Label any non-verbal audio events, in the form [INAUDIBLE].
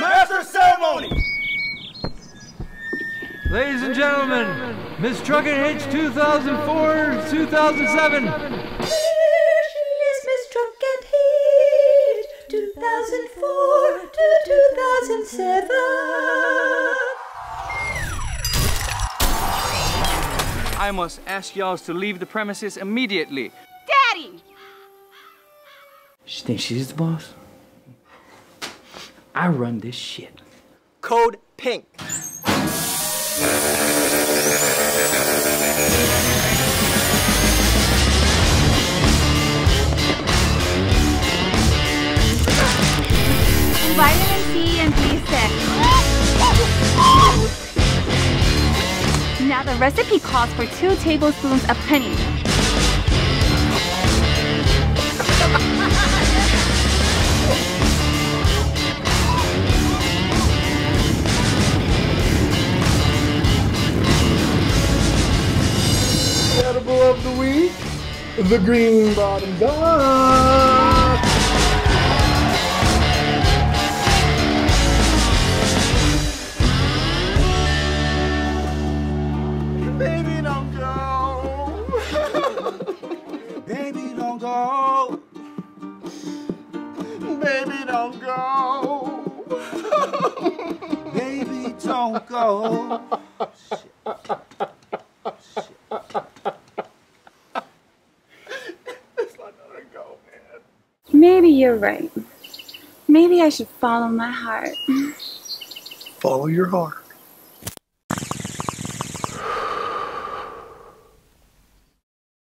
Master Ceremony! Ladies and gentlemen, Miss Truckin' H 2004 2007. Miss Truckin' H 2004 to 2007. I must ask y'all to leave the premises immediately. Daddy! She thinks she's the boss. I run this shit. Code pink. Vitamin C and B6. Now the recipe calls for two tablespoons of honey. Edible of the week, the green bottoms up. [LAUGHS] Baby, don't go. Baby, don't go. [LAUGHS] Baby, don't go. Baby, don't go. Maybe you're right. Maybe I should follow my heart. Follow your heart.